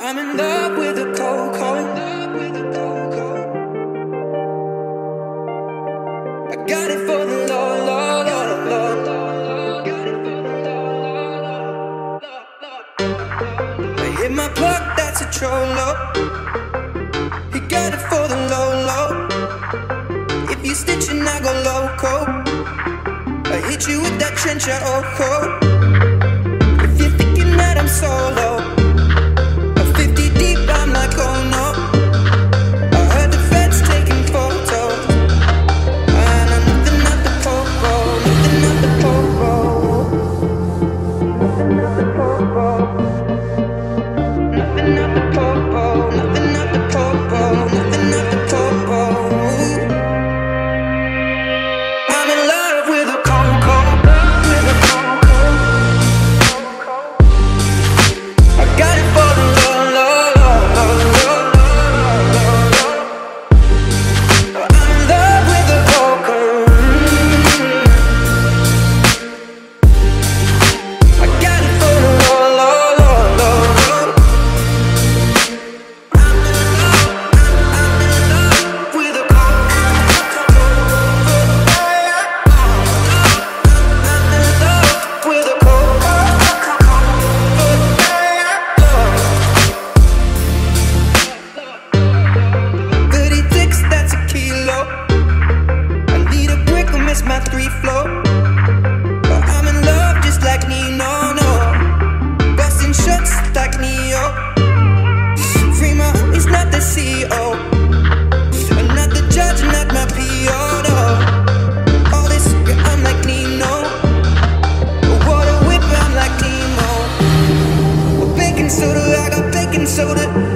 I'm in love with the cold. I got it for the low, low, low, low, low. I hit my plug, that's a trollo. He got it for the low, low. If you stitching, I go loco. I hit you with that trencher, oh, oh. If you're thinking that I'm solo. Like Neo. Free my homies, not the CEO. I'm not the judge, not my PO. All this, I'm like Nino. Water whip, I'm like Nemo. Baking soda, I got baking soda.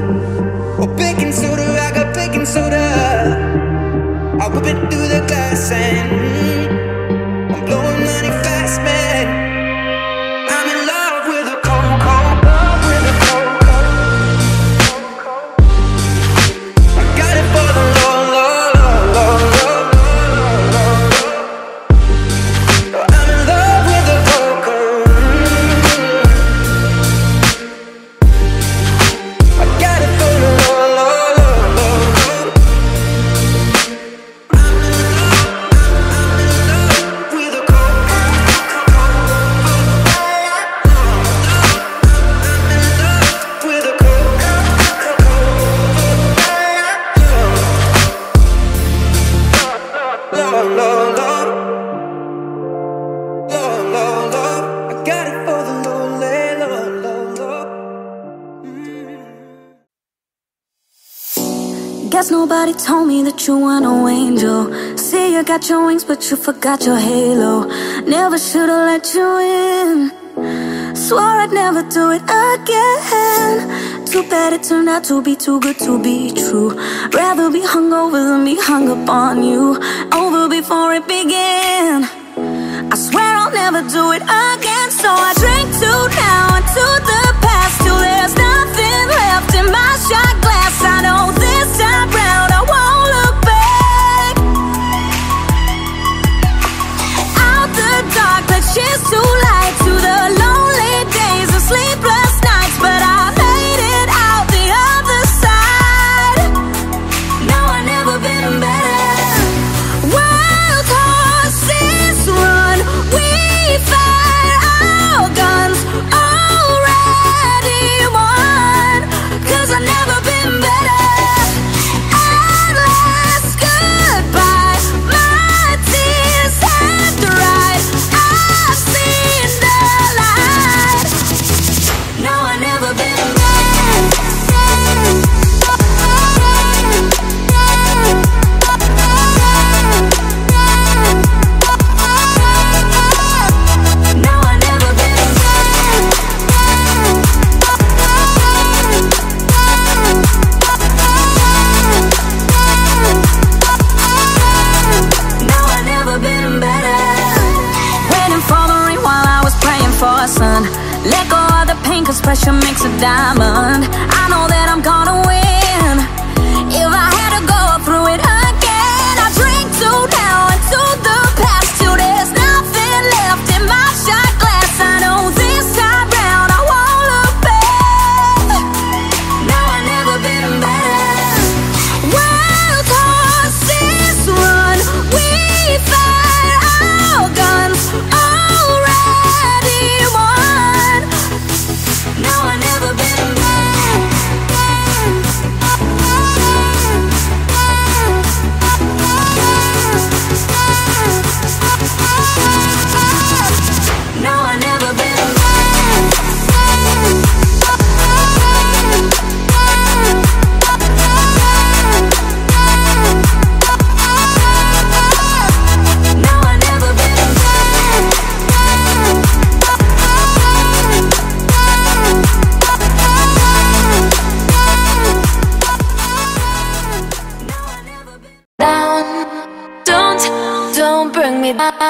Guess nobody told me that you were no angel. See, you got your wings, but you forgot your halo. Never should've let you in. Swore I'd never do it again. Too bad it turned out to be too good to be true. Rather be hungover than be hung up on you. Over before it began. I swear I'll never do it again. So I drink to now special makes a diamond.